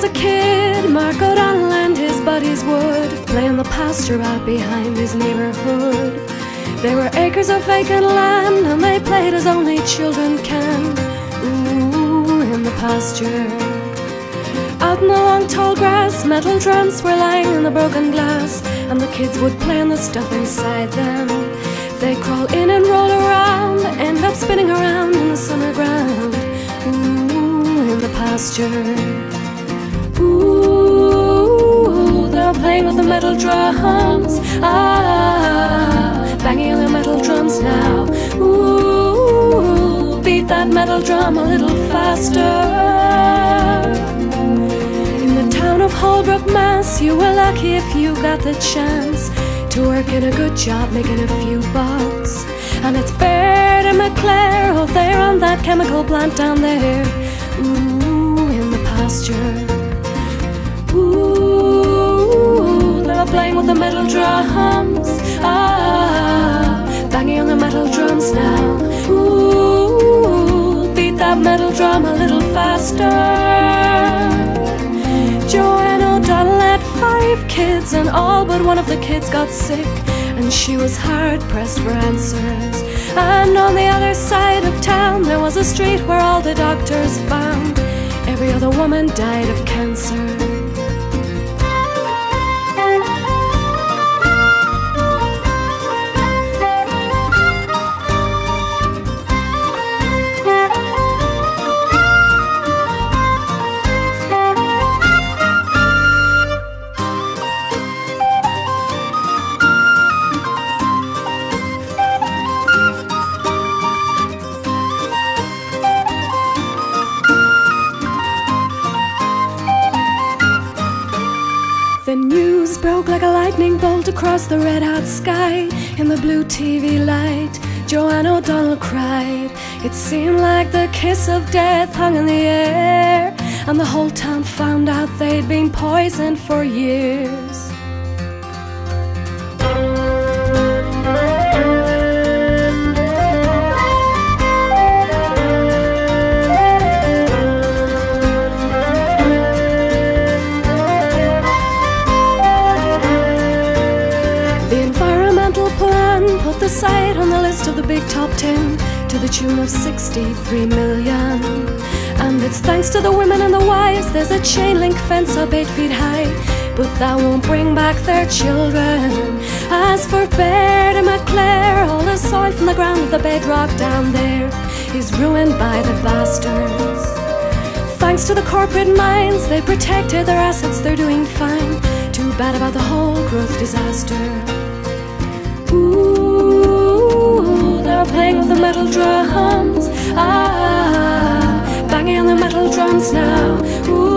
was a kid, Mark O'Donnell and his buddies would play in the pasture out behind his neighborhood. There were acres of vacant land, and they played as only children can. Ooh, in the pasture. Out in the long tall grass, metal drums were lying in the broken glass, and the kids would play on the stuff inside them. They crawl in and roll around, end up spinning around in the summer ground. Ooh, in the pasture. Drums. Ah, banging on the metal drums now. Ooh, beat that metal drum a little faster. In the town of Holbrook, Mass, you were lucky if you got the chance to work in a good job making a few bucks. And it's Baird and McGuire, oh, they're on that chemical plant down there. Ooh, in the pasture. Ooh, with the metal drums. Ah, banging on the metal drums now. Ooh, beat that metal drum a little faster. Joanne O'Donnell had five kids, and all but one of the kids got sick. And she was hard pressed for answers. And on the other side of town, there was a street where all the doctors found every other woman died of cancer. The news broke like a lightning bolt across the red hot sky. In the blue TV light, Joanne O'Donnell cried. It seemed like the kiss of death hung in the air. And the whole town found out they'd been poisoned for years. The site on the list of the big top 10 to the tune of 63 million. And it's thanks to the women and the wives, there's a chain link fence up 8 feet high. But that won't bring back their children. As for Baird and McGuire, all the soil from the ground of the bedrock down there is ruined by the bastards. Thanks to the corporate mines, they protected their assets, they're doing fine. Too bad about the whole growth disaster. Ooh, they're playing with the metal drums. Ah, banging on the metal drums now. Ooh,